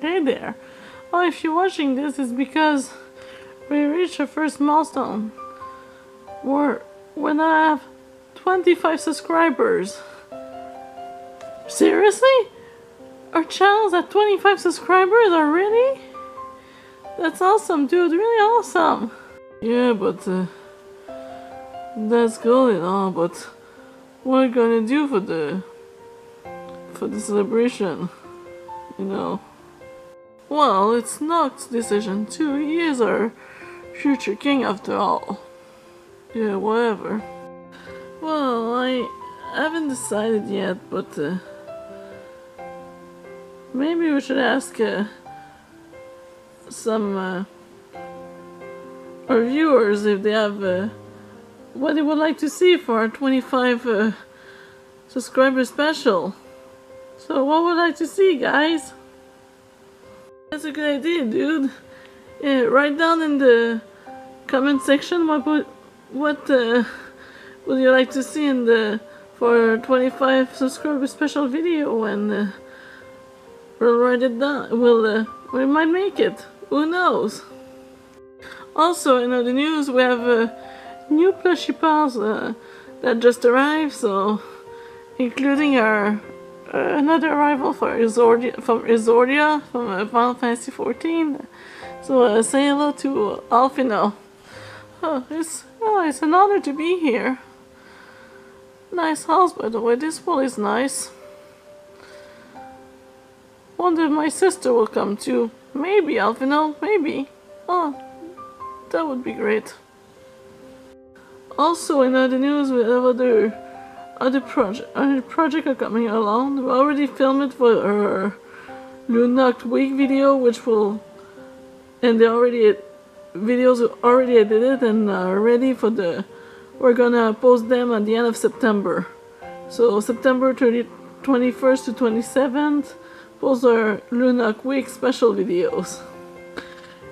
Hey there. Well, if you're watching this, it's because we reached our first milestone. We're, we now have 25 subscribers. Seriously? Our channel's at 25 subscribers already? That's awesome, dude. Really awesome. Yeah, but uh, that's cool and all, but what are we gonna do for the for the celebration? You know. Well, it's Noct's decision too. He is our future king after all. Yeah, whatever. Well, I haven't decided yet, but uh, maybe we should ask uh, some uh, our viewers if they have uh, what they would like to see for our 25 uh, subscriber special. So what would you like to see, guys? That's a good idea, dude. Yeah, write down in the comment section what would, what uh, would you like to see in the for 25 subscriber special video and uh, we'll write it down. We'll uh, we might make it. Who knows? Also, in other news, we have a new plushie pals uh, that just arrived. So, including our another arrival for from Exordia from uh, Final Fantasy XIV. So uh, say hello to Alphinaud. Oh, it's oh, it's an honor to be here. Nice house, by the way. This wall is nice. Wonder if my sister will come too. Maybe, Alphinaud. Maybe. Oh, that would be great. Also, in other news, we have other other project other project are coming along. We already filmed it for our Lunoct week video, which will and they already videos already edited and are ready for the. We're gonna post them at the end of September. So September 30, 21st to 27th, post our Lunoct week special videos.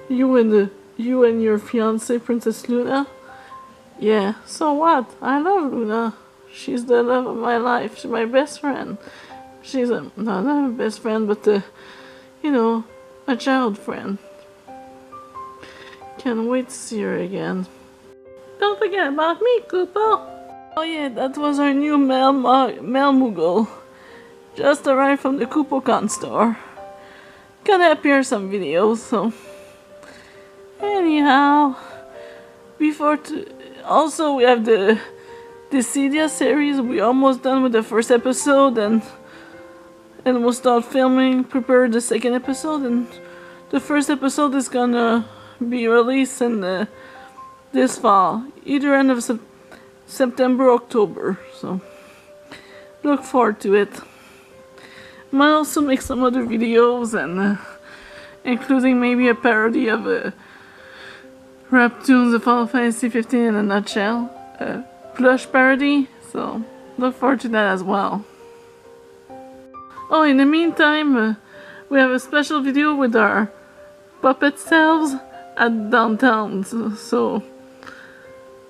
You and the you and your fiance Princess Luna. Yeah. So what? I love Luna. She's the love of my life. She's my best friend. She's a no, not a best friend, but the, you know, a child friend. Can't wait to see her again. Don't forget about me, Kupo. Oh yeah, that was our new Mel Moogle. Just arrived from the KoopoCon store. Gonna appear some videos, so. Anyhow, before to also we have the Cydia series. We almost done with the first episode, and and we'll start filming, prepare the second episode, and the first episode is gonna be released in the, this fall, either end of sep September, October. So look forward to it. Might also make some other videos and uh, including maybe a parody of. Uh, Raptoons of Final Fantasy 15 in a nutshell. A plush parody, so look forward to that as well. Oh, in the meantime, uh, we have a special video with our puppet selves at downtown, so,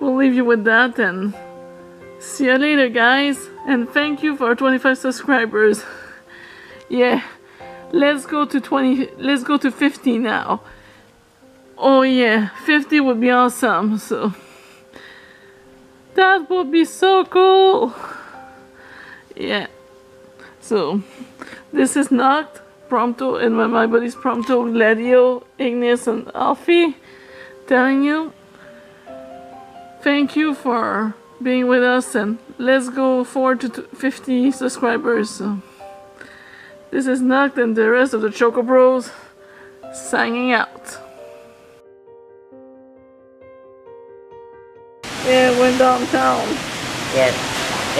we'll leave you with that and see you later, guys. And thank you for 25 subscribers. yeah, let's go to 20. Let's go to 50 now. Oh yeah, 50 would be awesome, so... That would be so cool! Yeah. So, this is Noct, Prompto, and my, buddies Prompto, Gladio, Ignis, and Alfie telling you thank you for being with us and let's go forward to 50 subscribers. So, this is Noct and the rest of the Chocobros signing out. Yeah, went downtown. Yes.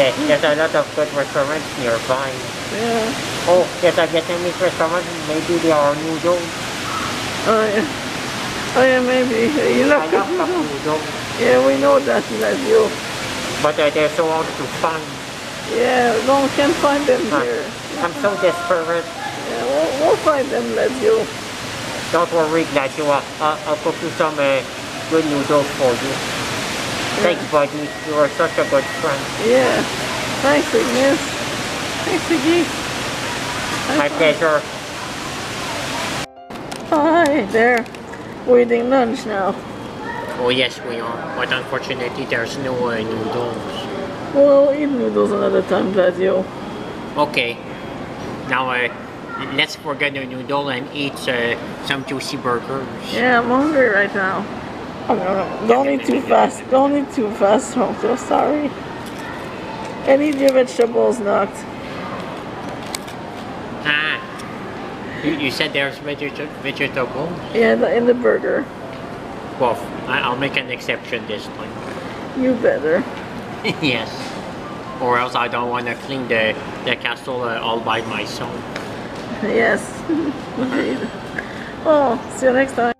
Yes, there's a lot of good restaurants nearby. Yeah. Oh, there's a Vietnamese restaurant. Maybe they are noodles. Oh, yeah. Oh, yeah, maybe. You love I love noodles. Yeah, we know that, you. But uh, they're so hard to find. Yeah, no one can find them here. I'm so desperate. Yeah, we'll, we'll find them, you. Don't worry. I'll, I'll, I'll cook you some uh, good noodles for you. Thanks, buddy. You are such a good friend. Yeah. Thanks, Ignis. Thanks, Iggy. My pleasure. Hi there. We're eating lunch now. Oh yes, we are. But unfortunately, there's no uh, noodles. We'll eat noodles another time, Gladio. Okay. Now, uh, let's forget the noodle and eat uh, some juicy burgers. Yeah, I'm hungry right now. Oh, no, no. Don't eat too fast. Don't eat too fast, Honko. Sorry. And eat your vegetables, Noct. Ah. You, you said there's veget- vegetables? Yeah, the, in the burger. Well, I- I'll make an exception this time. You better. yes. Or else I don't want to clean the, the castle uh, all by myself. Yes. Indeed. Well, see you next time.